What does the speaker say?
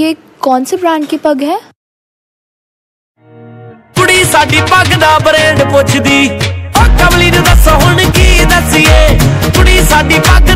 ये कौन से ब्रांड की पग है ਕੁੜੀ ਸਾਡੀ ਪੱਗ ਦਾ ਬ੍ਰਾਂਡ ਪੁੱਛਦੀ ਓ ਕਮਲੀ ਨੂੰ ਦੱਸੋ ਹੁਣ ਕੀ ਦੱਸੀਏ ਕੁੜੀ ਸਾਡੀ ਪੱਗ